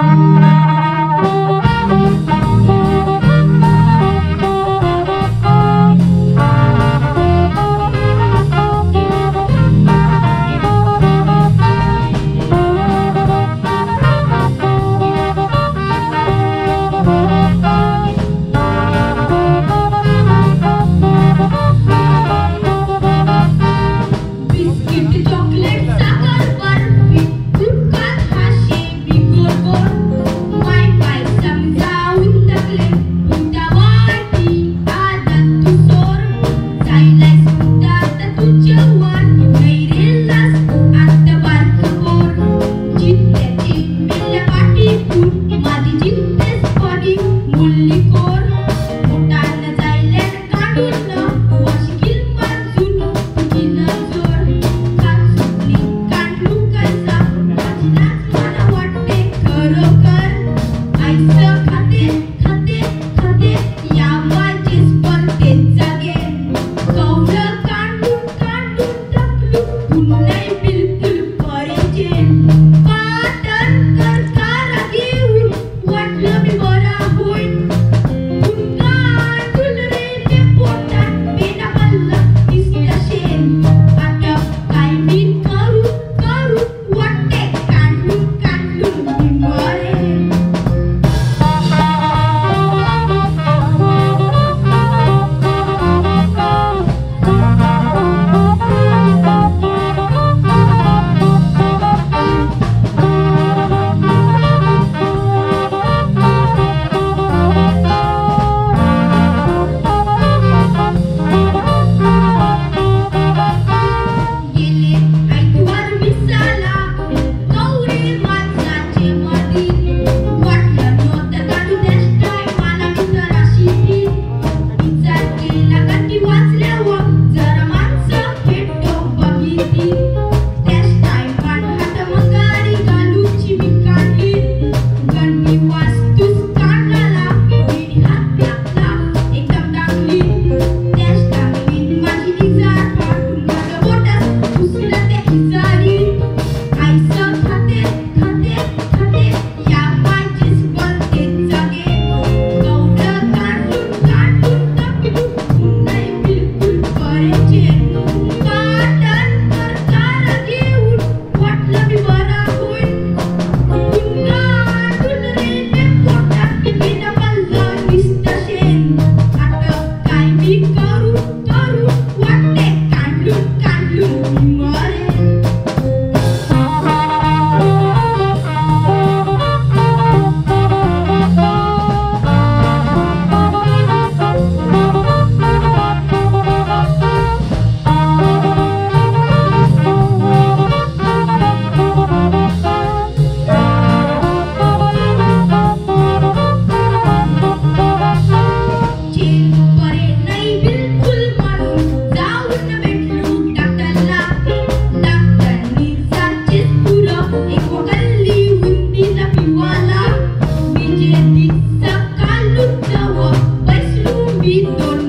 Bye. be the